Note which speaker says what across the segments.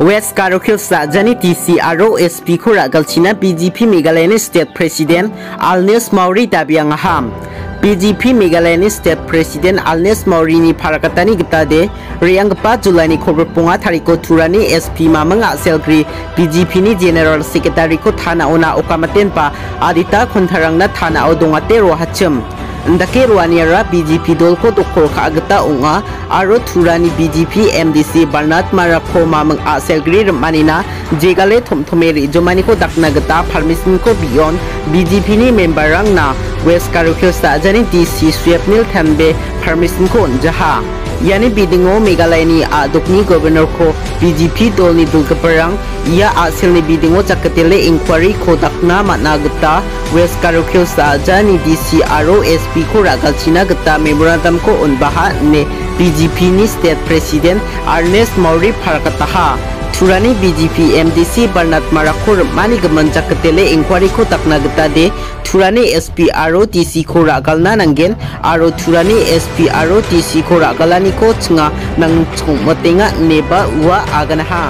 Speaker 1: West Karokhil Sajani TCRO SP Khura Galchina BGP Meghalaya State President Alnes Mauri Tabiang Ham BGP Meghalaya State President Alnes Mauri ni Parakatani Gitade Riangpa Julai ni Khobor Punga Thariko Turani SP Mamanga Selgri BGP ni General Secretary ko Thana Ona Okamaten pa Adita Khontharangna Thana Odongate Ro दके रुआनियर BJP दल को खागता आरो थुरानी BJP MDC D C Bernard मराखो मामंग आसेग्री मानिना जेगाले थमथमे रिजुमानी को दखनागता फार्मेसिन को बियन बीजेपी नि मेंबर रंगना वेस्ट कारुखिल साजानी डी सी स्वेपनिल थेम्बे फार्मेसिन को जहा यानी बीडिंग मेघालय ने आदोनी गवर्नर को बीजेपी दल ने दुर्गपरंग या आसल ने बीडिंग चकतेले इंक्वारी को दखना मना गता वेस्ट कारोखिल शाहजा ने D C R O S P को रागल छीना गता मेमोरांडम को उनबहा बीजेपी ने स्टेट प्रेसिडेंट अर्नेस मौरी फरकता थुरानी BJP MDC D C Bernard मारा खुर मानी गमन चकतेले इंक्वारी को दखना गता दे थुरानी एसपी आरो टीसी खौ रागालना नांगेन आरो थुरानी एसपी आरो टीसी खौ रागालानिखौ थिङा नांथ' मतेङा नेबा उवा आगोन हा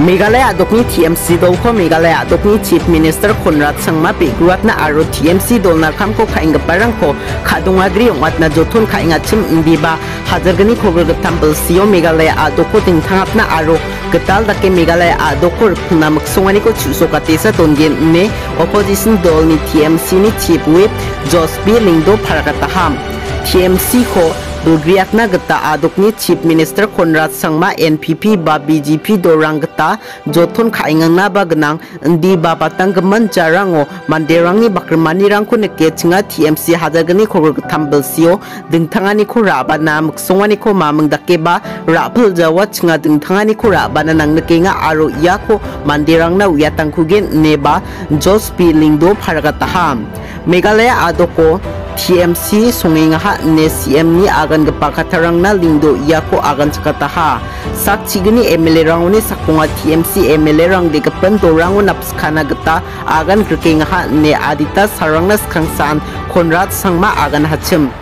Speaker 1: मेघालय आदकनी टीएमसी दल को मेघालय आदकनी चीफ मिनिस्टर खुनरात संगमा पेगुआतना आरो टीएमसी दोलना खाम को खाइंग परंग को खादुंगाग्री वातना जोथुन खाइंग अचिम इंदिबा हाजरगनी खोगर गतंबल सियो मेघालय आदोखो तिंथांगपना आरो गताल दके मेघालय आदोखो खुना मक्सोंगानी को चुसोका तेसा तोनगे ने ओपोजिशन दोलनी टीएमसी ने चीफ विप जोसबी लिंगदो फरकतहाम टीएमसी को Dugriakna gata adukni Chief Minister Konrad Sangma NPP ba BGP dorang gata jothon khaingangna ba gnang ndi ba patang geman jarango manderangni bakrmani rangko neke chinga TMC hajagani khogor thambel sio dingthangani ko raba na muksongani ko mamang dake ba rapul jawa chinga dingthangani ko raba na nang neke nga aro yako manderangna uyatang kugen neba Jos P Lingdo pharagata ham. Adoko TMC songenga ha ne CM ni agan ga pakatharang na lingdo yako agan chakata ha sak chigni MLA rang ni sakunga TMC MLA rang de ga pen do rang naps khana gata agan krikenga ha ne adita sarang na skangsan Konrad sangma agan hachim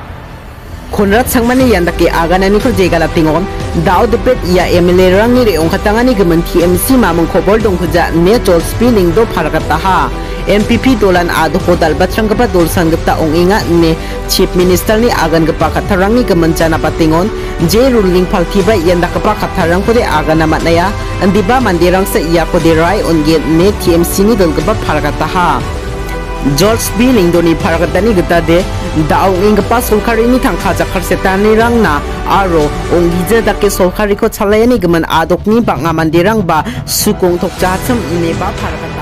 Speaker 1: Konrad sangmani yandake aganani ko jegala tingon daw depet ya MLA rang ni re ong khatangani gaman TMC mamang khobol dong khuja ne tol spinning do pharagata ha. MPP dolan ado hodal batrang gapa dol sanggata ong inga ne Chief Minister ni agan gapa katharang ni kemencana patingon je ruling palti ba yanda gapa katharang ko de agana matnaya andiba mandirang sa iya ko rai onge ne TMC ni dol gapa pharagata ha George B. Lingdoni Pargatani Gita de Daung Ingpa Solkari ni Thang Khaja Kharsetani Rang na Aro Ongije Dake Solkari Ko Chalayani Gaman Adokni Bangamandirang Ba Sukong Tokja Cham Ine Ba Pargatani